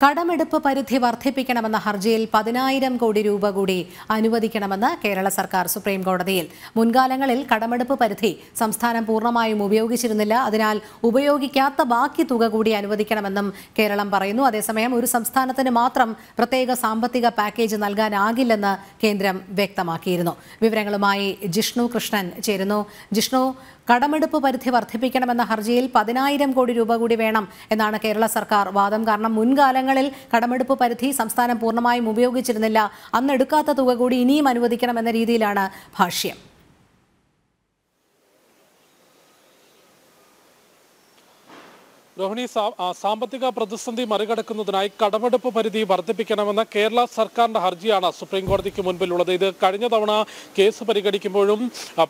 കടമെടുപ്പ് പരിധി വർദ്ധിപ്പിക്കണമെന്ന ഹർജിയിൽ പതിനായിരം കോടി രൂപ കൂടി അനുവദിക്കണമെന്ന് കേരള സർക്കാർ സുപ്രീം കോടതിയിൽ. മുൻകാലങ്ങളിൽ കടമെടുപ്പ് പരിധി സംസ്ഥാനം പൂർണമായും ഉപയോഗിച്ചിരുന്നില്ല. അതിനാൽ ഉപയോഗിക്കാത്ത ബാക്കി തുക കൂടി അനുവദിക്കണമെന്നും കേരളം പറയുന്നു. അതേസമയം ഒരു സംസ്ഥാനത്തിന് മാത്രം പ്രത്യേക സാമ്പത്തിക പാക്കേജ് നൽകാനാകില്ലെന്ന് കേന്ദ്രം വ്യക്തമാക്കിയിരുന്നു. വിവരങ്ങളുമായി ജിഷ്ണു കൃഷ്ണൻ ചേരുന്നു. ജിഷ്ണു കടമെടുപ്പ് പരിധി വർദ്ധിപ്പിക്കണമെന്ന ഹർജിയിൽ പതിനായിരം കോടി രൂപ കൂടി വേണം എന്നാണ് കേരള സർക്കാർ. വാദം കാരണം മുൻകാലങ്ങളിൽ കടമെടുപ്പ് പരിധി സംസ്ഥാനം പൂർണമായും ഉപയോഗിച്ചിരുന്നില്ല. അന്നെടുക്കാത്ത തുക കൂടി ഇനിയും അനുവദിക്കണമെന്ന രീതിയിലാണ് ഭാഷ്യം. രോഹിണി സാമ്പത്തിക പ്രതിസന്ധി മറികടക്കുന്നതിനായി കടമെടുപ്പ് പരിധി വർദ്ധിപ്പിക്കണമെന്ന കേരള സർക്കാരിന്റെ ഹർജിയാണ് സുപ്രീം കോടതിക്ക് മുൻപിലുള്ളത്. ഇത് കഴിഞ്ഞ തവണ കേസ് പരിഗണിക്കുമ്പോഴും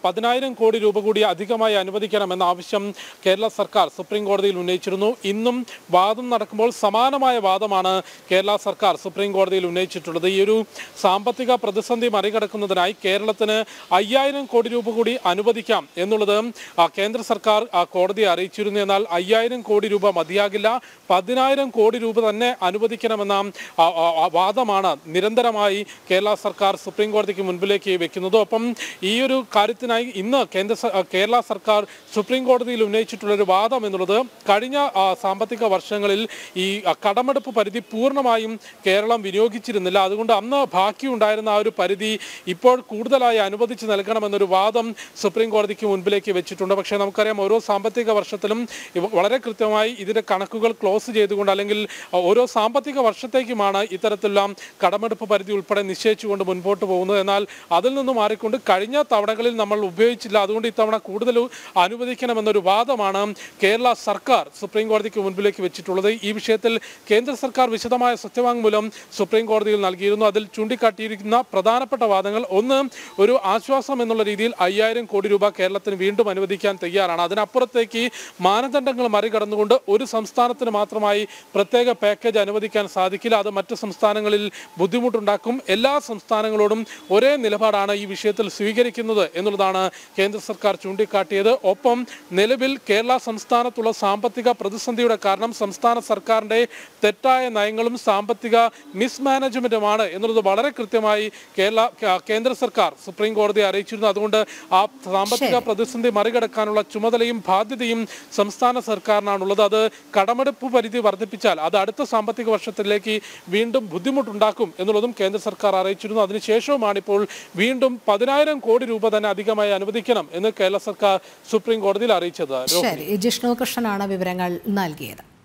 പതിനായിരം കോടി രൂപ കൂടി അധികമായി അനുവദിക്കണമെന്ന ആവശ്യം കേരള സർക്കാർ സുപ്രീം കോടതിയിൽ ഉന്നയിച്ചിരുന്നു. ഇന്നും വാദം നടക്കുമ്പോൾ സമാനമായ വാദമാണ് കേരള സർക്കാർ സുപ്രീം കോടതിയിൽ ഉന്നയിച്ചിട്ടുള്ളത്. ഈ ഒരു സാമ്പത്തിക പ്രതിസന്ധി മറികടക്കുന്നതിനായി കേരളത്തിന് അയ്യായിരം കോടി രൂപ കൂടി അനുവദിക്കാം എന്നുള്ളത് കേന്ദ്ര സർക്കാർ കോടതിയെ അറിയിച്ചിരുന്നു. എന്നാൽ അയ്യായിരം കോടി രൂപ മതിയാകില്ല. പതിനായിരം കോടി രൂപ തന്നെ അനുവദിക്കണമെന്ന വാദമാണ് നിരന്തരമായി കേരള സർക്കാർ സുപ്രീം കോടതിക്ക് മുൻപിലേക്ക് വെക്കുന്നത്. ഒപ്പം ഈ ഒരു കാര്യത്തിനായി ഇന്ന് കേന്ദ്ര കേരള സർക്കാർ സുപ്രീം കോടതിയിൽ ഉന്നയിച്ചിട്ടുള്ള ഒരു വാദം എന്നുള്ളത് കഴിഞ്ഞ സാമ്പത്തിക വർഷങ്ങളിൽ ഈ കടമെടുപ്പ് പരിധി പൂർണമായും കേരളം വിനിയോഗിച്ചിരുന്നില്ല. അതുകൊണ്ട് അന്ന് ബാക്കിയുണ്ടായിരുന്ന ആ ഒരു പരിധി ഇപ്പോൾ കൂടുതലായി അനുവദിച്ച് നൽകണമെന്നൊരു വാദം സുപ്രീം കോടതിക്ക് മുൻപിലേക്ക് വെച്ചിട്ടുണ്ട്. പക്ഷേ നമുക്കറിയാം ഓരോ സാമ്പത്തിക വർഷത്തിലും വളരെ കൃത്യമായി ഇതിന്റെ കണക്കുകൾ ക്ലോസ് ചെയ്തുകൊണ്ട് അല്ലെങ്കിൽ ഓരോ സാമ്പത്തിക വർഷത്തേക്കുമാണ് ഇത്തരത്തിലുള്ള കടമെടുപ്പ് പരിധി ഉൾപ്പെടെ നിശ്ചയിച്ചുകൊണ്ട് മുൻപോട്ട് പോകുന്നത്. എന്നാൽ അതിൽ നിന്ന് മാറിക്കൊണ്ട് കഴിഞ്ഞ തവണകളിൽ നമ്മൾ ഉപയോഗിച്ചില്ല. അതുകൊണ്ട് ഇത്തവണ കൂടുതൽ അനുവദിക്കണമെന്നൊരു വാദമാണ് കേരള സർക്കാർ സുപ്രീം കോടതിക്ക് മുൻപിലേക്ക് വെച്ചിട്ടുള്ളത്. ഈ വിഷയത്തിൽ കേന്ദ്ര സർക്കാർ വിശദമായ സത്യവാങ്മൂലം സുപ്രീം കോടതിയിൽ നൽകിയിരുന്നു. അതിൽ ചൂണ്ടിക്കാട്ടിയിരിക്കുന്ന പ്രധാനപ്പെട്ട വാദങ്ങൾ ഒന്ന് ഒരു ആശ്വാസം എന്നുള്ള രീതിയിൽ അയ്യായിരം കോടി രൂപ കേരളത്തിന് വീണ്ടും അനുവദിക്കാൻ തയ്യാറാണ്. അതിനപ്പുറത്തേക്ക് മാനദണ്ഡങ്ങൾ മറികടന്നുകൊണ്ട് ഒരു സംസ്ഥാനത്തിന് മാത്രമായി പ്രത്യേക പാക്കേജ് അനുവദിക്കാൻ സാധിക്കില്ല. അത് മറ്റ് സംസ്ഥാനങ്ങളിൽ ബുദ്ധിമുട്ടുണ്ടാക്കും. എല്ലാ സംസ്ഥാനങ്ങളോടും ഒരേ നിലപാടാണ് ഈ വിഷയത്തിൽ സ്വീകരിക്കുന്നത് എന്നുള്ളതാണ് കേന്ദ്ര സർക്കാർ ചൂണ്ടിക്കാട്ടിയത്. ഒപ്പം നിലവിൽ കേരള സംസ്ഥാനത്തുള്ള സാമ്പത്തിക പ്രതിസന്ധിയുടെ കാരണം സംസ്ഥാന സർക്കാരിന്റെ തെറ്റായ നയങ്ങളും സാമ്പത്തിക മിസ്മാനേജ്മെന്റുമാണ് എന്നുള്ളത് വളരെ കൃത്യമായി കേരള കേന്ദ്ര സർക്കാർ സുപ്രീം കോടതിയെ അറിയിച്ചിരുന്നു. അതുകൊണ്ട് ആ സാമ്പത്തിക പ്രതിസന്ധി മറികടക്കാനുള്ള ചുമതലയും ബാധ്യതയും സംസ്ഥാന സർക്കാരിനാണുള്ളത്. അത് കടമെടുപ്പ് പരിധി വർദ്ധിപ്പിച്ചാൽ അത് അടുത്ത സാമ്പത്തിക വർഷത്തിലേക്ക് വീണ്ടും ബുദ്ധിമുട്ടുണ്ടാക്കും എന്നുള്ളതും കേന്ദ്ര സർക്കാർ അറിയിച്ചിരുന്നു. അതിനുശേഷവുമാണ് ഇപ്പോൾ വീണ്ടും പതിനായിരം കോടി രൂപ തന്നെ അധികമായി അനുവദിക്കണം എന്ന് കേരള സർക്കാർ സുപ്രീം കോടതിയിൽ അറിയിച്ചത്. ജിഷ്ണു കൃഷ്ണനാണ് വിവരങ്ങൾ നൽകിയത്.